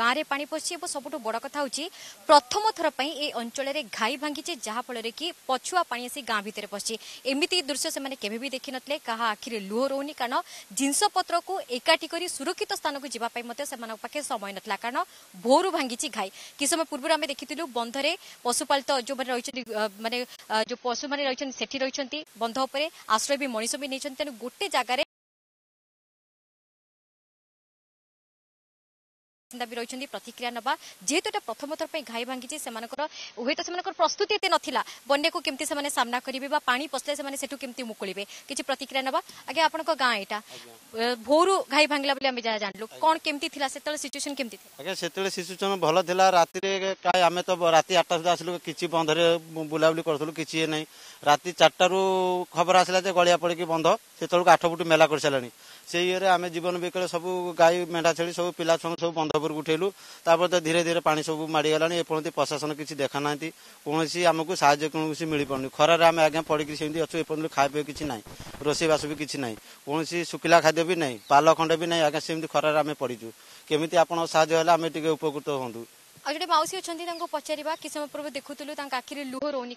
ଗାଁରେ ପାଣି ପଶିଛି ଏବଂ ସବୁଠୁ ବଡ଼ କଥା ହେଉଛି ପ୍ରଥମ ଥର ପାଇଁ ଏ ଅଞ୍ଚଳରେ ଘାଇ ଭାଙ୍ଗିଛି ଯାହାଫଳରେ କି ପଛୁଆ ପାଣି ଆସି ଗାଁ ଭିତରେ ପଶିଛି ଏମିତି ଦୃଶ୍ୟ ସେମାନେ କେବେ ବି ଦେଖିନଥିଲେ କାହା ଆଖିରେ ଲୁହ ରହୁନି କାରଣ ଜିନିଷପତ୍ରକୁ ଏକାଠି କରି ସୁରକ୍ଷିତ ସ୍ଥାନକୁ ଯିବା ପାଇଁ ମଧ୍ୟ ସେମାନଙ୍କ ପାଖେ ସମୟ ନଥିଲା କାରଣ ଭୋରୁ ଭାଙ୍ଗିଛି ଘାଇ କିଛି ସମୟ ପୂର୍ବରୁ ଆମେ ଦେଖିଥିଲୁ ବନ୍ଧରେ ପଶୁପାଳିତ ଯେଉଁମାନେ ରହିଛନ୍ତି ମାନେ ଯେଉଁ ପଶୁମାନେ ରହିଛନ୍ତି ସେଠି ରହିଛନ୍ତି ବନ୍ଧ ଉପରେ ଆଶ୍ରୟ ବି ମଣିଷ ବି ନେଇଛନ୍ତି ତେଣୁ ଗୋଟେ ଜାଗାରେ দাবি রয়েছেন প্রতিক্রিয়া নেওয়া যেহেতু এটা প্রথম থর ঘাই ভাঙ্গিছে সে হুয়েত সে প্রস্তুতি এতে নথিলা বন্যাকে কেমতি সে সামনা করবে বা পানি পশলে সে সেটু কেমতি মুকুলিবে কিছু প্রতিক্রিয়া নেওয়া আগে আপনার গাঁ এটা ভোরু ঘাই ভাঙ্গিলা বলে আমি যা জানলু কোণ কেমতি লা সেতবে সিচুয়েসন কেমতি আগে সেতবে সিচুয়েসন ভালো লা রাতিরে কাই আমি তো রাতে আটটা সুদ্ধা আসলু কিছু বন্ধরে বুলাবুলি করুলু কিছু ইয়ে নাই রাতে চারটার খবর আসলা যে গড়িয়া পড়ি বন্ধ ସେତେବେଳକୁ ଆଠ ଫୁଟ ମେଳା କରିସାରିଲାଣି ସେଇ ଇଏରେ ଆମେ ଜୀବନ ବିକଳ ସବୁ ଗାଈ ମେଣ୍ଢା ଛେଳି ସବୁ ପିଲା ଛୁଆଙ୍କୁ ସବୁ ବନ୍ଧପୁରକୁ ଉଠେଇଲୁ ତାପରେ ତ ଧୀରେ ଧୀରେ ପାଣି ସବୁ ମାଡ଼ିଗଲାଣି ଏପର୍ଯ୍ୟନ୍ତ ପ୍ରଶାସନ କିଛି ଦେଖା ନାହାନ୍ତି କୌଣସି ଆମକୁ ସାହାଯ୍ୟ କୌଣସି ମିଳିପାରୁନି ଖରାରେ ଆମେ ଆଜ୍ଞା ପଡ଼ିକି ସେମିତି ଅଛୁ ଏପର୍ଯ୍ୟନ୍ତ ଖାଇବା ପିଇବା କିଛି ନାହିଁ ରୋଷେଇବାସ ବି କିଛି ନାହିଁ କୌଣସି ଶୁଖିଲା ଖାଦ୍ୟ ବି ନାହିଁ ପାଲ ଖଣ୍ଡ ବି ନାହିଁ ଆଜ୍ଞା ସେମିତି ଖରାରେ ଆମେ ପଡ଼ିଛୁ କେମିତି ଆପଣଙ୍କ ସାହାଯ୍ୟ ହେଲେ ଆମେ ଟିକେ ଉପକୃତ ହୁଅନ୍ତୁ आउँदै माउसी अचार पूर्व देखुलु आखिरी लुह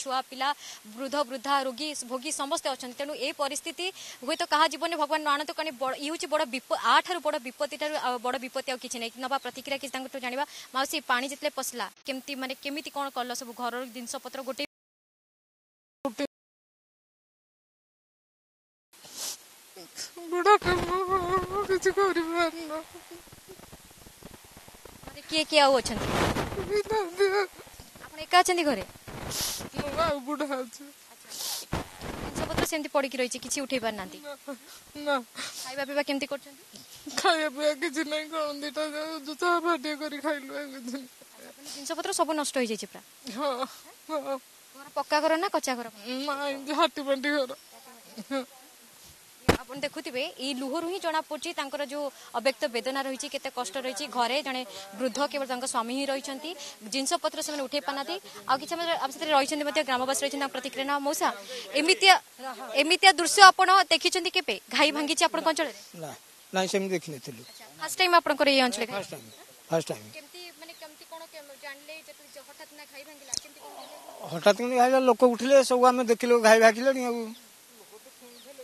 छुआ पिला वृद्ध वृद्धा रोगी भोगी समस्त अनि तेणु ए परिस्थिति है त कहाँ जीवन भगवान नआँत यी आठ बड़ विपत्ति बड विपत्ति नै नयाँ जाँदा माउसी पात सब घर जिनिस पत କିଏ କିଏ ଆଉ ଅଛନ୍ତି ଆପଣ ଏକା ଅଛନ୍ତି ଘରେ ଜିନିଷପତ୍ର ସେମିତି ପଡିକି ରହିଛି କିଛି ଉଠେଇ ପାରୁନାହାନ୍ତି ଖାଇବା ପିଇବା କେମିତି କରୁଛନ୍ତି ଖାଇବା ପିଇବା କିଛି ନାହିଁ କ'ଣ ଦିଟା ଜୁତା ଫାଟିଆ କରି ଖାଇଲୁ ଜିନିଷପତ୍ର ସବୁ ନଷ୍ଟ ହେଇଯାଇଛି ପୁରା ଘର ପକ୍କା ଘର ନା କଚା ଘର ହାଟି ପାଣ୍ଠି ଘର देखुए ये ही जना पड़ी जो अव्यक्त बेदना रही के कष्ट रही घरे जे वृद्ध केवल स्वामी ही रही जिनस उठे पाना आ कि रही ग्रामवास रही प्रतिक्रिया मऊसा एमतीया दृश्य आप देखी के घाई भांगी आप अंचल हटात लोक उठिले सब देख लो घाई भागिले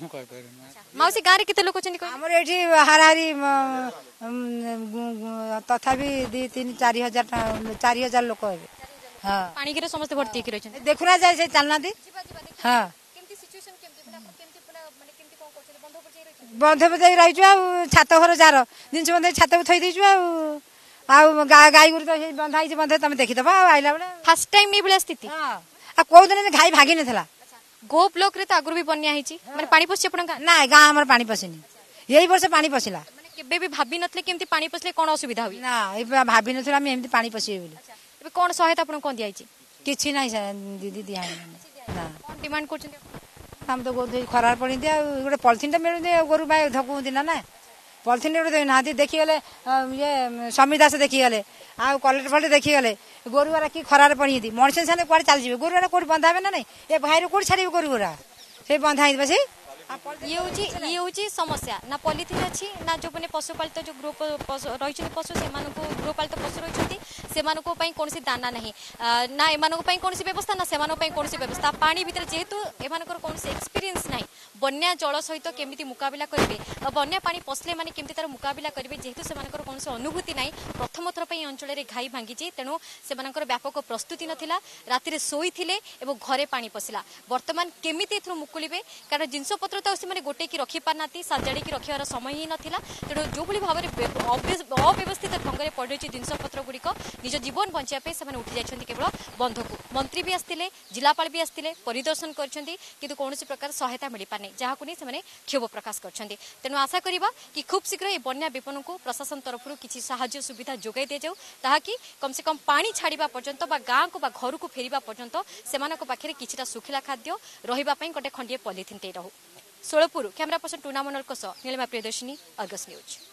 ମୁଁ କହିପାରିବି ମାଉସୀ ଗାଁରେ କେତେ ଲୋକ ଅଛନ୍ତି ଆମର ଏଠି ହାରାହାରି ତଥାପି ଦି ତିନି ଚାରି ହଜାର ଚାରି ହଜାର ଲୋକ ହେବେ ହଁ ପାଣିକିରେ ସମସ୍ତେ ଭର୍ତ୍ତି ହେଇକି ରହିଛନ୍ତି ଦେଖୁନା ଯାଏ ସେ ଚାଲୁନାହାନ୍ତି ହଁ ବନ୍ଧ ପଚାଇ ରହିଛୁ ଆଉ ଛାତ ଘର ଯାର ଜିନିଷ ବନ୍ଧ ଛାତକୁ ଥୋଇ ଦେଇଛୁ ଆଉ ଆଉ ଗାଈ ଗୋରୁ ତ ବନ୍ଧା ହେଇଛି ବନ୍ଧ ତମେ ଦେଖିଦେବ ଆଉ ଆଇଲା ବେଳେ ଫାର୍ଷ୍ଟ ଟାଇମ୍ ଏଇଭଳିଆ ସ୍ଥିତି ଆଉ କୋଉ ଦିନ ଗାଈ ଭାଗି ନଥିଲା ଗୋ ବ୍ଲକରେ ତ ଆଗରୁ ବି ବନ୍ୟା ହେଇଛି ମାନେ ପାଣି ପଶିଛି ଆପଣଙ୍କ ନା ଗାଁ ଆମର ପାଣି ପଶିନି ଏଇ ବର୍ଷ ପାଣି ପଶିଲା ମାନେ କେବେ ବି ଭାବି ନଥିଲେ କେମିତି ପାଣି ପଶିଲେ କ'ଣ ଅସୁବିଧା ହୁଏ ନା ଭାବି ନଥିଲୁ ଆମେ ଏମିତି ପାଣି ପଶିବେ ବୋଲି ଏବେ କ'ଣ ସହାୟତା ଆପଣଙ୍କୁ କ'ଣ ଦିଆଯାଇଛି କିଛି ନାହିଁ ଦିଦି ଦିଆ ନା ଡିମାଣ୍ଡ କରୁଛନ୍ତି ଆମେ ତ ଗୋରୁ ଖରାରେ ପଡ଼ିନ୍ତି ଆଉ ଗୋଟେ ପଲିଥିନଟା ମିଳୁନି ଗୋରୁ ପାଇଁ ଧକୁନ୍ତି ନା ନା পলিথিনরে দেবে না দেখিগলে ইয়ে সমীর দাস দেখিগলে আউ কলেট ফলেট দেখিগলে গরুগুলা কি খরারে পড়িয়ে দিই মনুষ্য সামনে কুয়াড়ে চালিয়ে যাবে গরুগুলা কোটি বন্ধা হবে না নাই এ ভাইরে কোটি ছাড়বে গরুগুলা সেই বন্ধা হয়ে সেই ଇଏ ହେଉଛି ଇଏ ହେଉଛି ସମସ୍ୟା ନା ପଲିଥିନ୍ ଅଛି ନା ଯେଉଁମାନେ ପଶୁପାଳିତ ଯେଉଁ ଗୃହ ରହିଛନ୍ତି ପଶୁ ସେମାନଙ୍କୁ ଗୃହପାଳିତ ପଶୁ ରହିଛନ୍ତି ସେମାନଙ୍କ ପାଇଁ କୌଣସି ଦାନା ନାହିଁ ନା ଏମାନଙ୍କ ପାଇଁ କୌଣସି ବ୍ୟବସ୍ଥା ନା ସେମାନଙ୍କ ପାଇଁ କୌଣସି ବ୍ୟବସ୍ଥା ପାଣି ଭିତରେ ଯେହେତୁ ଏମାନଙ୍କର କୌଣସି ଏକ୍ସପିରିଏନ୍ସ ନାହିଁ ବନ୍ୟା ଜଳ ସହିତ କେମିତି ମୁକାବିଲା କରିବେ ବନ୍ୟା ପାଣି ପଶିଲେ ମାନେ କେମିତି ତାର ମୁକାବିଲା କରିବେ ଯେହେତୁ ସେମାନଙ୍କର କୌଣସି ଅନୁଭୂତି ନାହିଁ ପ୍ରଥମଥର ଥର ପାଇଁ ଅଞ୍ଚଳରେ ଘାଇ ଭାଙ୍ଗିଛି ତେଣୁ ସେମାନଙ୍କର ବ୍ୟାପକ ପ୍ରସ୍ତୁତି ନଥିଲା ରାତିରେ ଶୋଇଥିଲେ ଏବଂ ଘରେ ପାଣି ପଶିଲା ବର୍ତ୍ତମାନ କେମିତି ଏଥିରୁ ମୁକୁଳିବେ କାରଣ ଜିନିଷପତ୍ର त गो पार सात जि र समय हिँड नत्रुक बञ्चा उठी केवल बन्धक मन्त्री भी आ परिदर्शन गरिन्छ कि कसै प्रकार सहायता मिले पार जहाँको नि क्षेभ प्रकाश गरिन्छ तेणु आशाकर कि खूब शीघ्र बन्या को प्रशासन तरफु साह्रो सुविधा जो दाउक कमसेकम छाडा पर्यन्त गाँ को फेरुवा पर्यन्त पार्टी कि सुखिला खाद्य रलिथिन रहू सोलपूर कैमेरा पर्सन टुनामनलको सह नीलमा प्रियदर्शिनी अर्गस न्यूज